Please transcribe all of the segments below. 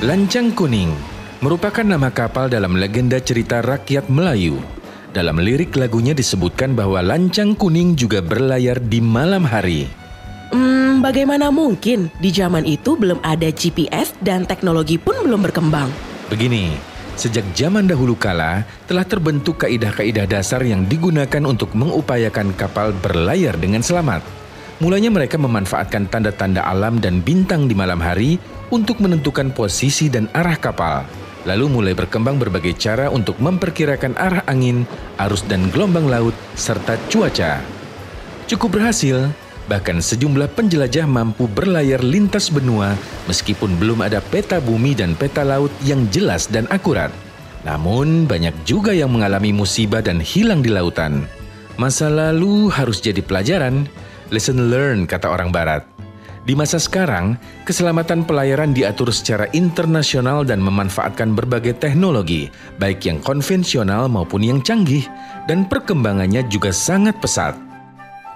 Lancang Kuning merupakan nama kapal dalam legenda cerita rakyat Melayu. Dalam lirik lagunya disebutkan bahwa lancang kuning juga berlayar di malam hari. Hmm, bagaimana mungkin di zaman itu belum ada GPS dan teknologi pun belum berkembang? Begini, sejak zaman dahulu kala telah terbentuk kaidah-kaidah dasar yang digunakan untuk mengupayakan kapal berlayar dengan selamat. Mulanya mereka memanfaatkan tanda-tanda alam dan bintang di malam hari untuk menentukan posisi dan arah kapal. Lalu mulai berkembang berbagai cara untuk memperkirakan arah angin, arus dan gelombang laut, serta cuaca. Cukup berhasil, bahkan sejumlah penjelajah mampu berlayar lintas benua meskipun belum ada peta bumi dan peta laut yang jelas dan akurat. Namun banyak juga yang mengalami musibah dan hilang di lautan. Masa lalu harus jadi pelajaran, Lesson learned, kata orang barat. Di masa sekarang, keselamatan pelayaran diatur secara internasional dan memanfaatkan berbagai teknologi, baik yang konvensional maupun yang canggih, dan perkembangannya juga sangat pesat.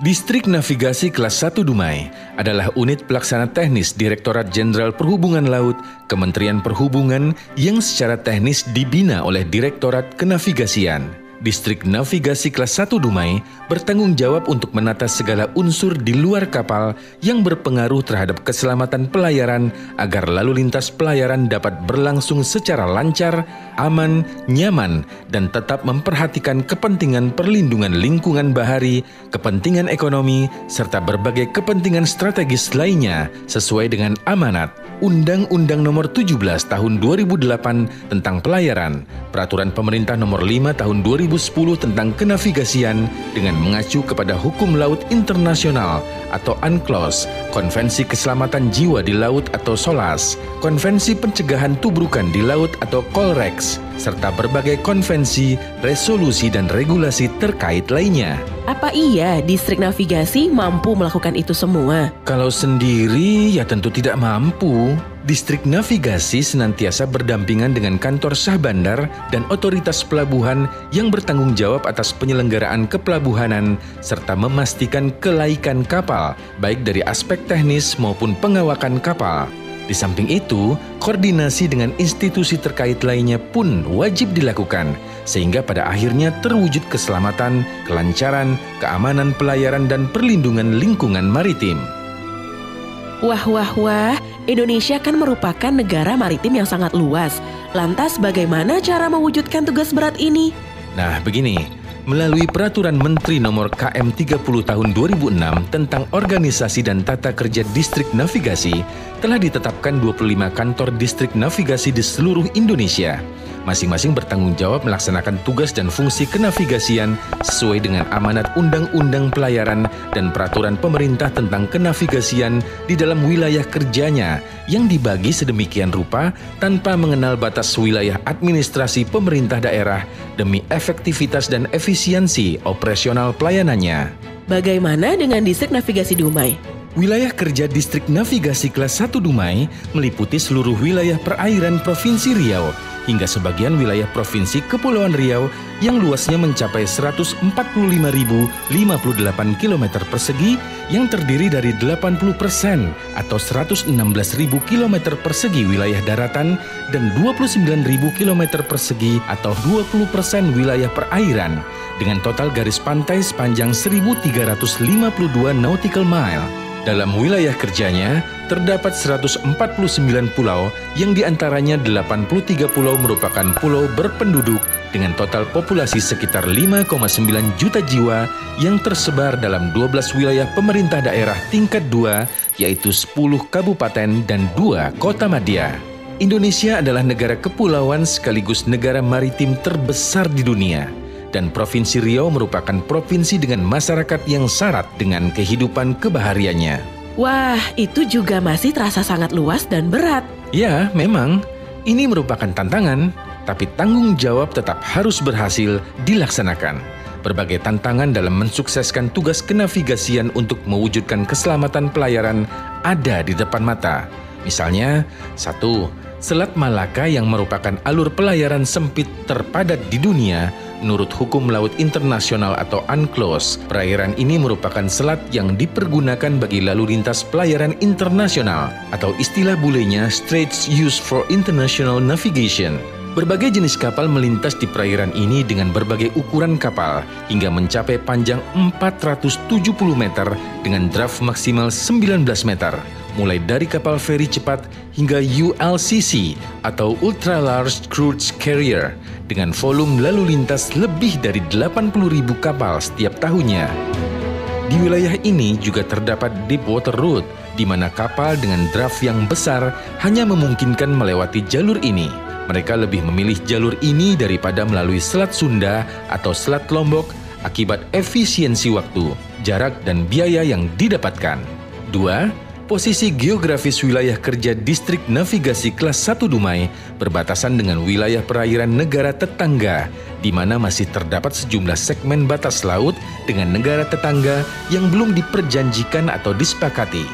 Distrik Navigasi Kelas 1 Dumai adalah unit pelaksana teknis Direktorat Jenderal Perhubungan Laut Kementerian Perhubungan yang secara teknis dibina oleh Direktorat Kenavigasian. Distrik Navigasi Kelas 1 Dumai bertanggung jawab untuk menata segala unsur di luar kapal yang berpengaruh terhadap keselamatan pelayaran agar lalu lintas pelayaran dapat berlangsung secara lancar, aman, nyaman, dan tetap memperhatikan kepentingan perlindungan lingkungan bahari, kepentingan ekonomi, serta berbagai kepentingan strategis lainnya sesuai dengan amanat Undang-Undang Nomor 17 Tahun 2008 tentang Pelayaran, Peraturan Pemerintah Nomor 5 Tahun 2010 tentang Kenavigasian dengan mengacu kepada Hukum Laut Internasional atau UNCLOS, Konvensi Keselamatan Jiwa di Laut atau SOLAS, Konvensi Pencegahan Tubrukan di Laut atau KOLREX, serta berbagai konvensi, resolusi, dan regulasi terkait lainnya. Apa iya distrik navigasi mampu melakukan itu semua? Kalau sendiri ya tentu tidak mampu. Distrik navigasi senantiasa berdampingan dengan kantor sah bandar dan otoritas pelabuhan yang bertanggung jawab atas penyelenggaraan kepelabuhanan serta memastikan kelaikan kapal, baik dari aspek teknis maupun pengawakan kapal. Di samping itu, koordinasi dengan institusi terkait lainnya pun wajib dilakukan, sehingga pada akhirnya terwujud keselamatan, kelancaran, keamanan pelayaran, dan perlindungan lingkungan maritim. Wah, wah, wah, Indonesia kan merupakan negara maritim yang sangat luas. Lantas bagaimana cara mewujudkan tugas berat ini? Nah, begini, melalui Peraturan Menteri Nomor KM 30 Tahun 2006 tentang Organisasi dan Tata Kerja Distrik Navigasi, telah ditetapkan 25 kantor distrik navigasi di seluruh Indonesia. Masing-masing bertanggung jawab melaksanakan tugas dan fungsi kenavigasian sesuai dengan amanat Undang-Undang Pelayaran dan Peraturan Pemerintah tentang Kenavigasian di dalam wilayah kerjanya yang dibagi sedemikian rupa tanpa mengenal batas wilayah administrasi pemerintah daerah demi efektivitas dan efisiensi operasional pelayanannya. Bagaimana dengan distrik navigasi Dumai? Wilayah kerja Distrik Navigasi Kelas 1 Dumai meliputi seluruh wilayah perairan Provinsi Riau hingga sebagian wilayah Provinsi Kepulauan Riau yang luasnya mencapai 145.058 km persegi yang terdiri dari 80 persen atau 116.000 km persegi wilayah daratan dan 29.000 km persegi atau 20 persen wilayah perairan dengan total garis pantai sepanjang 1.352 nautical mile. Dalam wilayah kerjanya, terdapat 149 pulau yang di antaranya 83 pulau merupakan pulau berpenduduk dengan total populasi sekitar 5,9 juta jiwa yang tersebar dalam 12 wilayah pemerintah daerah tingkat 2, yaitu 10 kabupaten dan 2 kota madya. Indonesia adalah negara kepulauan sekaligus negara maritim terbesar di dunia dan Provinsi Riau merupakan provinsi dengan masyarakat yang syarat dengan kehidupan kebahariannya. Wah, itu juga masih terasa sangat luas dan berat. Ya, memang. Ini merupakan tantangan, tapi tanggung jawab tetap harus berhasil dilaksanakan. Berbagai tantangan dalam mensukseskan tugas kenavigasian untuk mewujudkan keselamatan pelayaran ada di depan mata. Misalnya, satu, Selat Malaka yang merupakan alur pelayaran sempit terpadat di dunia Menurut hukum laut internasional atau UNCLOS, perairan ini merupakan selat yang dipergunakan bagi lalu lintas pelayaran internasional atau istilah bulenya Straits Used for International Navigation. Berbagai jenis kapal melintas di perairan ini dengan berbagai ukuran kapal hingga mencapai panjang 470 meter dengan draft maksimal 19 meter mulai dari kapal feri cepat hingga ULCC atau Ultra Large Cruise Carrier dengan volume lalu lintas lebih dari 80.000 kapal setiap tahunnya. Di wilayah ini juga terdapat Deepwater Road, di mana kapal dengan draft yang besar hanya memungkinkan melewati jalur ini. Mereka lebih memilih jalur ini daripada melalui Selat Sunda atau Selat Lombok akibat efisiensi waktu, jarak, dan biaya yang didapatkan. Dua, Posisi geografis wilayah kerja Distrik Navigasi Kelas 1 Dumai berbatasan dengan wilayah perairan negara tetangga, di mana masih terdapat sejumlah segmen batas laut dengan negara tetangga yang belum diperjanjikan atau disepakati.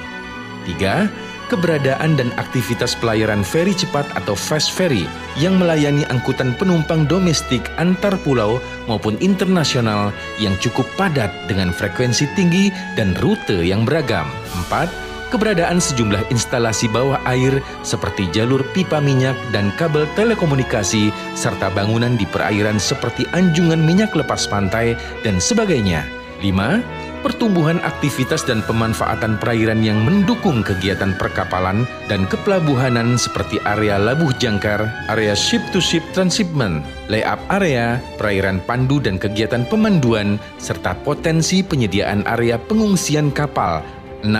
3. Keberadaan dan aktivitas pelayaran feri cepat atau fast ferry yang melayani angkutan penumpang domestik antar pulau maupun internasional yang cukup padat dengan frekuensi tinggi dan rute yang beragam. 4 keberadaan sejumlah instalasi bawah air seperti jalur pipa minyak dan kabel telekomunikasi, serta bangunan di perairan seperti anjungan minyak lepas pantai dan sebagainya. 5. Pertumbuhan aktivitas dan pemanfaatan perairan yang mendukung kegiatan perkapalan dan kepelabuhanan seperti area labuh jangkar, area ship-to-ship transshipment, layup area, perairan pandu dan kegiatan pemanduan, serta potensi penyediaan area pengungsian kapal. 6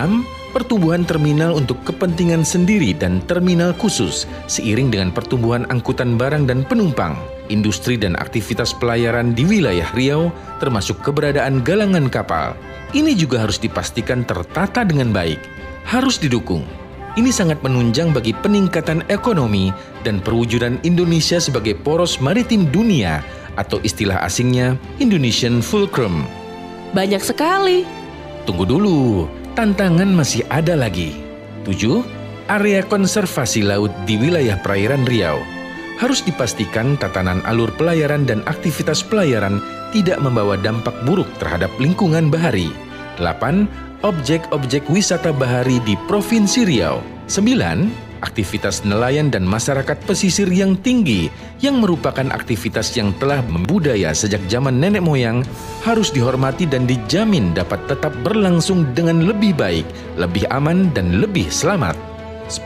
pertumbuhan terminal untuk kepentingan sendiri dan terminal khusus seiring dengan pertumbuhan angkutan barang dan penumpang, industri dan aktivitas pelayaran di wilayah Riau termasuk keberadaan galangan kapal. Ini juga harus dipastikan tertata dengan baik, harus didukung. Ini sangat menunjang bagi peningkatan ekonomi dan perwujudan Indonesia sebagai poros maritim dunia atau istilah asingnya Indonesian Fulcrum. Banyak sekali. Tunggu dulu, tantangan masih ada lagi. 7. Area konservasi laut di wilayah perairan Riau. Harus dipastikan tatanan alur pelayaran dan aktivitas pelayaran tidak membawa dampak buruk terhadap lingkungan bahari. 8. Objek-objek wisata bahari di Provinsi Riau. 9 aktivitas nelayan dan masyarakat pesisir yang tinggi yang merupakan aktivitas yang telah membudaya sejak zaman nenek moyang harus dihormati dan dijamin dapat tetap berlangsung dengan lebih baik, lebih aman dan lebih selamat. 10.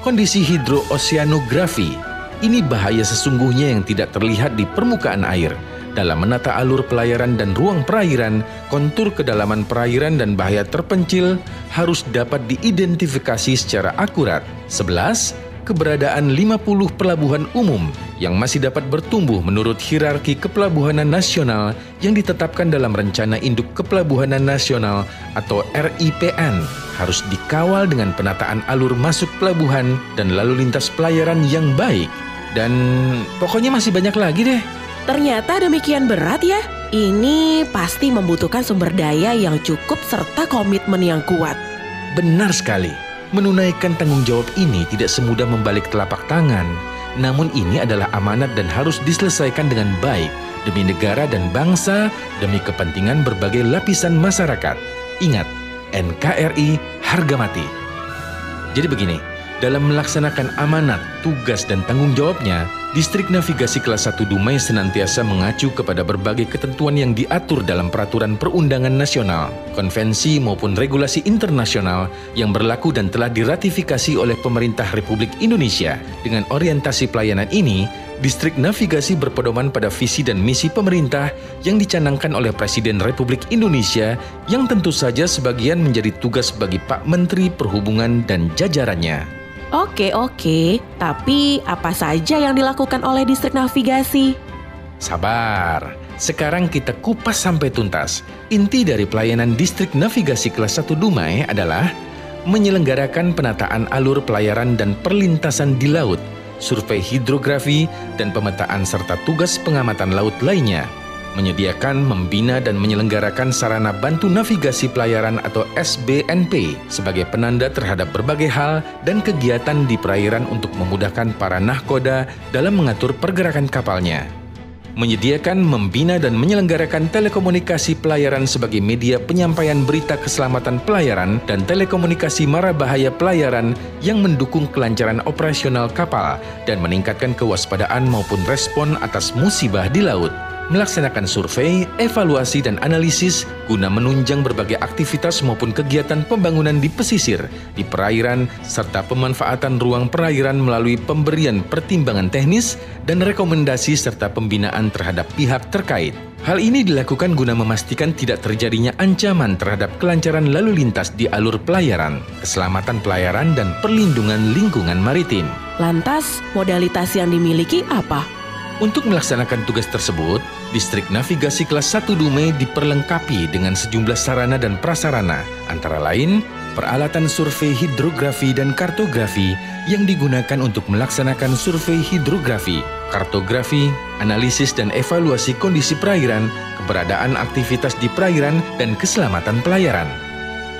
Kondisi hidrooseanografi. Ini bahaya sesungguhnya yang tidak terlihat di permukaan air dalam menata alur pelayaran dan ruang perairan, kontur kedalaman perairan dan bahaya terpencil harus dapat diidentifikasi secara akurat. 11. Keberadaan 50 pelabuhan umum yang masih dapat bertumbuh menurut hierarki kepelabuhanan nasional yang ditetapkan dalam Rencana Induk Kepelabuhanan Nasional atau RIPN harus dikawal dengan penataan alur masuk pelabuhan dan lalu lintas pelayaran yang baik. Dan pokoknya masih banyak lagi deh. Ternyata demikian berat ya. Ini pasti membutuhkan sumber daya yang cukup serta komitmen yang kuat. Benar sekali. Menunaikan tanggung jawab ini tidak semudah membalik telapak tangan. Namun ini adalah amanat dan harus diselesaikan dengan baik demi negara dan bangsa, demi kepentingan berbagai lapisan masyarakat. Ingat, NKRI harga mati. Jadi begini, dalam melaksanakan amanat, tugas, dan tanggung jawabnya, Distrik Navigasi Kelas 1 Dumai senantiasa mengacu kepada berbagai ketentuan yang diatur dalam peraturan perundangan nasional, konvensi maupun regulasi internasional yang berlaku dan telah diratifikasi oleh pemerintah Republik Indonesia. Dengan orientasi pelayanan ini, Distrik Navigasi berpedoman pada visi dan misi pemerintah yang dicanangkan oleh Presiden Republik Indonesia yang tentu saja sebagian menjadi tugas bagi Pak Menteri Perhubungan dan jajarannya. Oke, oke. Tapi apa saja yang dilakukan oleh distrik navigasi? Sabar. Sekarang kita kupas sampai tuntas. Inti dari pelayanan distrik navigasi kelas 1 Dumai adalah menyelenggarakan penataan alur pelayaran dan perlintasan di laut, survei hidrografi, dan pemetaan serta tugas pengamatan laut lainnya menyediakan, membina, dan menyelenggarakan sarana bantu navigasi pelayaran atau SBNP sebagai penanda terhadap berbagai hal dan kegiatan di perairan untuk memudahkan para nahkoda dalam mengatur pergerakan kapalnya. menyediakan, membina, dan menyelenggarakan telekomunikasi pelayaran sebagai media penyampaian berita keselamatan pelayaran dan telekomunikasi mara bahaya pelayaran yang mendukung kelancaran operasional kapal dan meningkatkan kewaspadaan maupun respon atas musibah di laut melaksanakan survei, evaluasi, dan analisis guna menunjang berbagai aktivitas maupun kegiatan pembangunan di pesisir, di perairan, serta pemanfaatan ruang perairan melalui pemberian pertimbangan teknis dan rekomendasi serta pembinaan terhadap pihak terkait. Hal ini dilakukan guna memastikan tidak terjadinya ancaman terhadap kelancaran lalu lintas di alur pelayaran, keselamatan pelayaran, dan perlindungan lingkungan maritim. Lantas, modalitas yang dimiliki apa? Untuk melaksanakan tugas tersebut, Distrik Navigasi Kelas 1 Dumai diperlengkapi dengan sejumlah sarana dan prasarana, antara lain peralatan survei hidrografi dan kartografi yang digunakan untuk melaksanakan survei hidrografi, kartografi, analisis dan evaluasi kondisi perairan, keberadaan aktivitas di perairan, dan keselamatan pelayaran.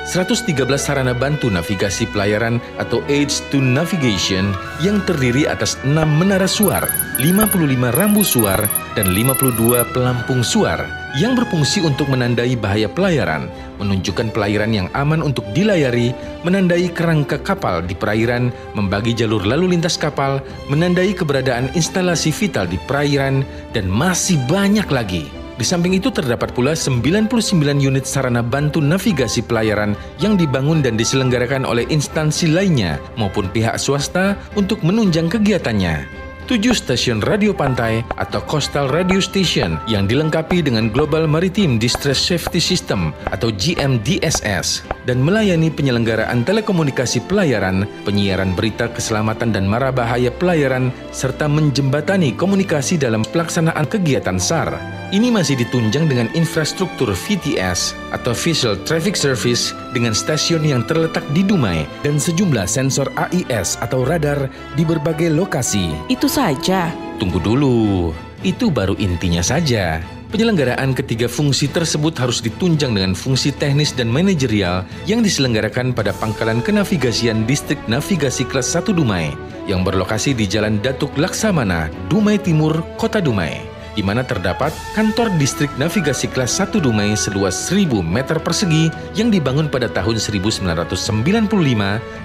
113 sarana bantu navigasi pelayaran atau Aids to Navigation yang terdiri atas 6 menara suar, 55 rambu suar, dan 52 pelampung suar yang berfungsi untuk menandai bahaya pelayaran, menunjukkan pelayaran yang aman untuk dilayari, menandai kerangka kapal di perairan, membagi jalur lalu lintas kapal, menandai keberadaan instalasi vital di perairan, dan masih banyak lagi. Di samping itu terdapat pula 99 unit sarana bantu navigasi pelayaran yang dibangun dan diselenggarakan oleh instansi lainnya maupun pihak swasta untuk menunjang kegiatannya. 7 stasiun radio pantai atau Coastal Radio Station yang dilengkapi dengan Global Maritime Distress Safety System atau GMDSS dan melayani penyelenggaraan telekomunikasi pelayaran, penyiaran berita keselamatan dan mara bahaya pelayaran serta menjembatani komunikasi dalam pelaksanaan kegiatan SAR. Ini masih ditunjang dengan infrastruktur VTS atau Visual Traffic Service dengan stasiun yang terletak di Dumai dan sejumlah sensor AIS atau radar di berbagai lokasi. Itu saja. Tunggu dulu, itu baru intinya saja. Penyelenggaraan ketiga fungsi tersebut harus ditunjang dengan fungsi teknis dan manajerial yang diselenggarakan pada pangkalan kenavigasian Distrik Navigasi Kelas 1 Dumai yang berlokasi di Jalan Datuk Laksamana, Dumai Timur, Kota Dumai di mana terdapat kantor distrik navigasi kelas 1 Dumai seluas 1000 meter persegi yang dibangun pada tahun 1995,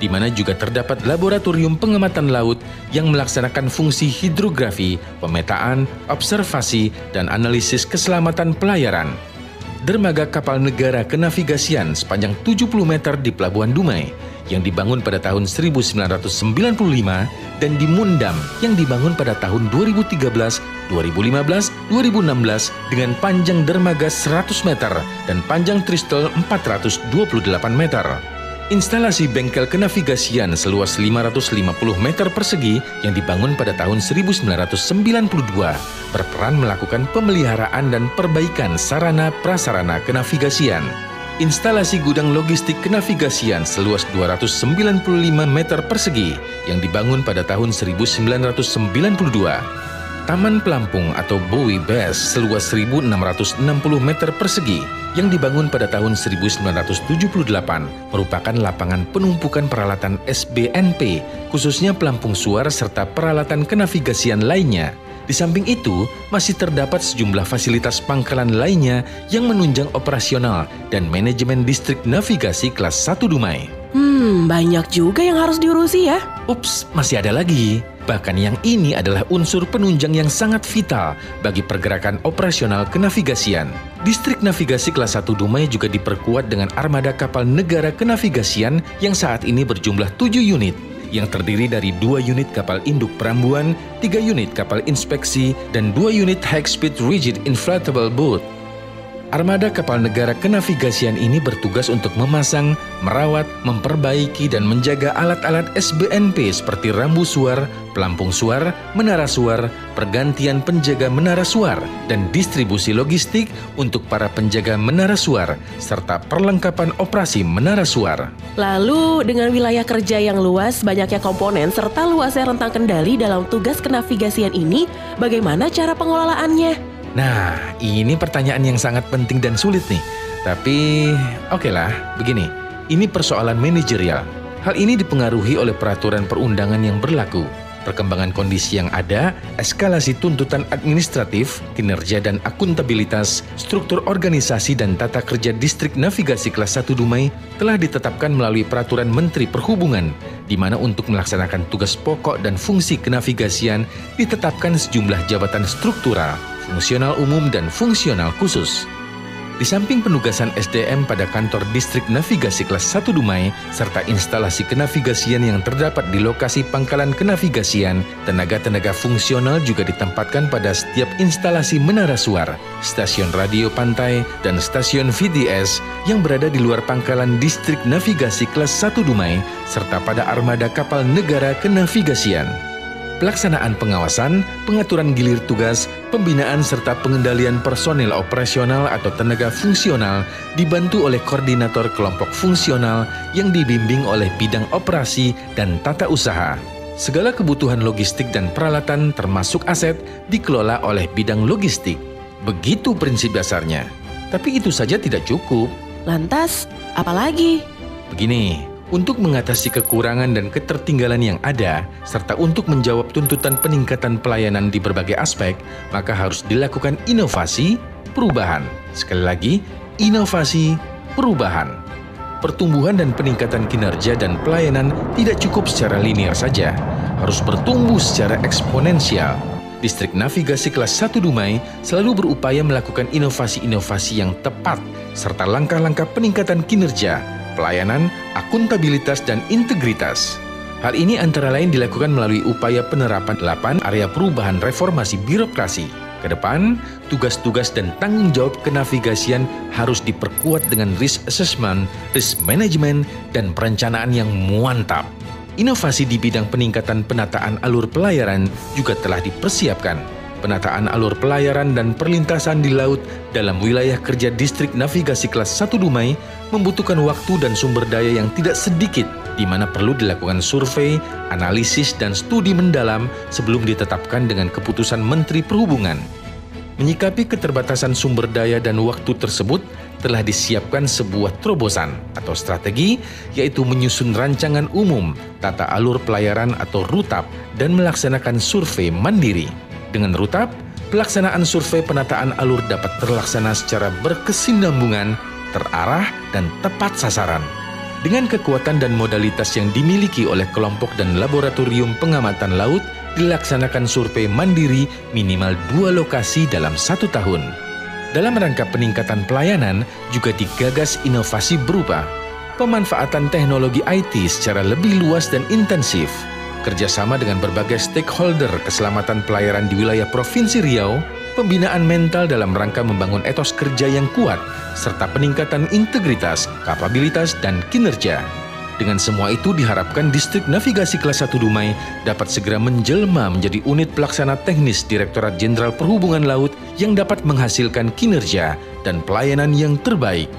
di mana juga terdapat laboratorium pengamatan laut yang melaksanakan fungsi hidrografi, pemetaan, observasi, dan analisis keselamatan pelayaran. Dermaga kapal negara kenavigasian sepanjang 70 meter di Pelabuhan Dumai yang dibangun pada tahun 1995 dan di Mundam yang dibangun pada tahun 2013, 2015, 2016 dengan panjang dermaga 100 meter dan panjang tristel 428 meter. Instalasi bengkel kenavigasian seluas 550 meter persegi yang dibangun pada tahun 1992 berperan melakukan pemeliharaan dan perbaikan sarana prasarana kenavigasian instalasi gudang logistik kenavigasian seluas 295 meter persegi yang dibangun pada tahun 1992. Taman Pelampung atau Bowie Base seluas 1.660 meter persegi yang dibangun pada tahun 1978 merupakan lapangan penumpukan peralatan SBNP, khususnya pelampung suar serta peralatan kenavigasian lainnya di samping itu, masih terdapat sejumlah fasilitas pangkalan lainnya yang menunjang operasional dan manajemen distrik navigasi kelas 1 Dumai. Hmm, banyak juga yang harus diurusi ya. Ups, masih ada lagi. Bahkan yang ini adalah unsur penunjang yang sangat vital bagi pergerakan operasional kenavigasian. Distrik navigasi kelas 1 Dumai juga diperkuat dengan armada kapal negara kenavigasian yang saat ini berjumlah 7 unit yang terdiri dari dua unit kapal induk perambuan, tiga unit kapal inspeksi, dan dua unit high-speed rigid inflatable boat. Armada kapal negara kenavigasian ini bertugas untuk memasang, merawat, memperbaiki, dan menjaga alat-alat SBNP seperti rambu suar, pelampung suar, menara suar, pergantian penjaga menara suar, dan distribusi logistik untuk para penjaga menara suar, serta perlengkapan operasi menara suar. Lalu, dengan wilayah kerja yang luas, banyaknya komponen, serta luasnya rentang kendali dalam tugas kenavigasian ini, bagaimana cara pengelolaannya? Nah, ini pertanyaan yang sangat penting dan sulit nih. Tapi, oke okay lah, begini. Ini persoalan manajerial. Hal ini dipengaruhi oleh peraturan perundangan yang berlaku. Perkembangan kondisi yang ada, eskalasi tuntutan administratif, kinerja dan akuntabilitas, struktur organisasi dan tata kerja distrik navigasi kelas 1 Dumai telah ditetapkan melalui peraturan Menteri Perhubungan, di mana untuk melaksanakan tugas pokok dan fungsi kenavigasian ditetapkan sejumlah jabatan struktural, fungsional umum dan fungsional khusus. Di samping penugasan SDM pada kantor distrik navigasi kelas 1 Dumai serta instalasi kenavigasian yang terdapat di lokasi pangkalan kenavigasian, tenaga-tenaga fungsional juga ditempatkan pada setiap instalasi menara suara, stasiun radio pantai, dan stasiun VTS yang berada di luar pangkalan distrik navigasi kelas 1 Dumai serta pada armada kapal negara kenavigasian pelaksanaan pengawasan, pengaturan gilir tugas, pembinaan serta pengendalian personil operasional atau tenaga fungsional dibantu oleh koordinator kelompok fungsional yang dibimbing oleh bidang operasi dan tata usaha. Segala kebutuhan logistik dan peralatan termasuk aset dikelola oleh bidang logistik. Begitu prinsip dasarnya. Tapi itu saja tidak cukup. Lantas, apalagi? Begini, untuk mengatasi kekurangan dan ketertinggalan yang ada, serta untuk menjawab tuntutan peningkatan pelayanan di berbagai aspek, maka harus dilakukan inovasi, perubahan. Sekali lagi, inovasi, perubahan. Pertumbuhan dan peningkatan kinerja dan pelayanan tidak cukup secara linear saja, harus bertumbuh secara eksponensial. Distrik Navigasi kelas 1 Dumai selalu berupaya melakukan inovasi-inovasi yang tepat serta langkah-langkah peningkatan kinerja pelayanan, akuntabilitas, dan integritas. Hal ini antara lain dilakukan melalui upaya penerapan 8 area perubahan reformasi birokrasi. Ke depan, tugas-tugas dan tanggung jawab kenavigasian harus diperkuat dengan risk assessment, risk management, dan perencanaan yang muantap. Inovasi di bidang peningkatan penataan alur pelayaran juga telah dipersiapkan penataan alur pelayaran dan perlintasan di laut dalam wilayah kerja distrik navigasi kelas 1 Dumai membutuhkan waktu dan sumber daya yang tidak sedikit di mana perlu dilakukan survei, analisis, dan studi mendalam sebelum ditetapkan dengan keputusan Menteri Perhubungan. Menyikapi keterbatasan sumber daya dan waktu tersebut, telah disiapkan sebuah terobosan atau strategi, yaitu menyusun rancangan umum tata alur pelayaran atau RUTAP dan melaksanakan survei mandiri. Dengan Rutap, pelaksanaan survei penataan alur dapat terlaksana secara berkesinambungan, terarah, dan tepat sasaran. Dengan kekuatan dan modalitas yang dimiliki oleh kelompok dan laboratorium pengamatan laut, dilaksanakan survei mandiri minimal dua lokasi dalam satu tahun. Dalam rangka peningkatan pelayanan, juga digagas inovasi berupa pemanfaatan teknologi IT secara lebih luas dan intensif, kerjasama dengan berbagai stakeholder keselamatan pelayaran di wilayah Provinsi Riau, pembinaan mental dalam rangka membangun etos kerja yang kuat, serta peningkatan integritas, kapabilitas, dan kinerja. Dengan semua itu diharapkan distrik navigasi kelas 1 Dumai dapat segera menjelma menjadi unit pelaksana teknis Direktorat Jenderal Perhubungan Laut yang dapat menghasilkan kinerja dan pelayanan yang terbaik.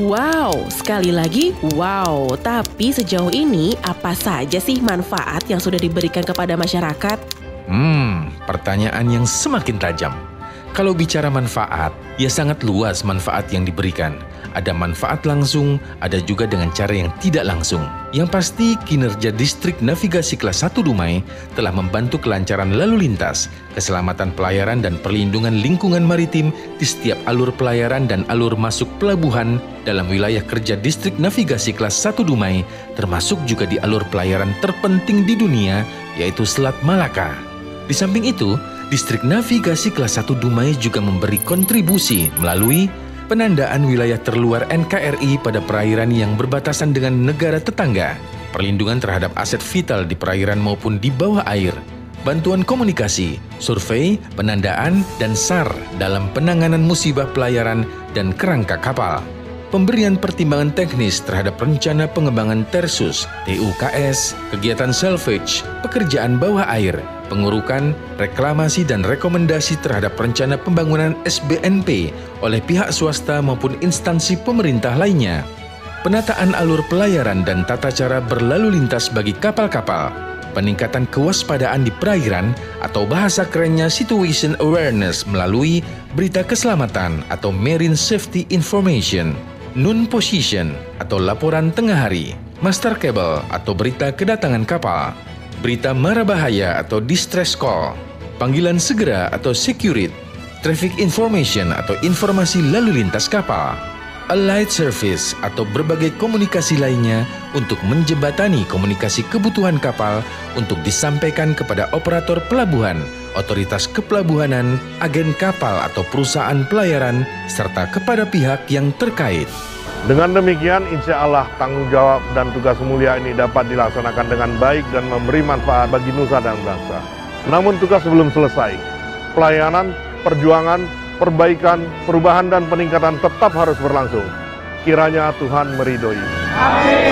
Wow, sekali lagi wow. Tapi sejauh ini apa saja sih manfaat yang sudah diberikan kepada masyarakat? Hmm, pertanyaan yang semakin tajam. Kalau bicara manfaat, ya sangat luas manfaat yang diberikan. Ada manfaat langsung, ada juga dengan cara yang tidak langsung. Yang pasti, kinerja distrik navigasi kelas 1 Dumai telah membantu kelancaran lalu lintas, keselamatan pelayaran dan perlindungan lingkungan maritim di setiap alur pelayaran dan alur masuk pelabuhan dalam wilayah kerja distrik navigasi kelas 1 Dumai, termasuk juga di alur pelayaran terpenting di dunia, yaitu Selat Malaka. Di samping itu, distrik navigasi kelas 1 Dumai juga memberi kontribusi melalui penandaan wilayah terluar NKRI pada perairan yang berbatasan dengan negara tetangga, perlindungan terhadap aset vital di perairan maupun di bawah air, bantuan komunikasi, survei, penandaan, dan SAR dalam penanganan musibah pelayaran dan kerangka kapal. Pemberian pertimbangan teknis terhadap rencana pengembangan Tersus, TUKS, kegiatan salvage, pekerjaan bawah air, pengurukan, reklamasi dan rekomendasi terhadap rencana pembangunan SBNP oleh pihak swasta maupun instansi pemerintah lainnya. Penataan alur pelayaran dan tata cara berlalu lintas bagi kapal-kapal, peningkatan kewaspadaan di perairan atau bahasa kerennya situation awareness melalui berita keselamatan atau marine safety information, nun position atau laporan tengah hari, master cable atau berita kedatangan kapal, berita mara bahaya atau distress call, panggilan segera atau security, traffic information atau informasi lalu lintas kapal, allied service atau berbagai komunikasi lainnya untuk menjembatani komunikasi kebutuhan kapal untuk disampaikan kepada operator pelabuhan, otoritas kepelabuhanan, agen kapal atau perusahaan pelayaran, serta kepada pihak yang terkait. Dengan demikian, insya Allah tanggung jawab dan tugas mulia ini dapat dilaksanakan dengan baik dan memberi manfaat bagi nusa dan bangsa. Namun tugas belum selesai. Pelayanan, perjuangan, perbaikan, perubahan dan peningkatan tetap harus berlangsung. Kiranya Tuhan meridoi. Amin.